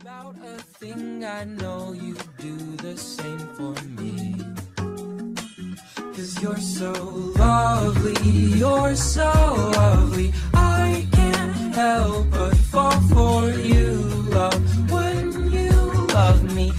about a thing I know you do the same for me. Cause you're so lovely, you're so lovely. I can't help but fall for you, love. When you love me,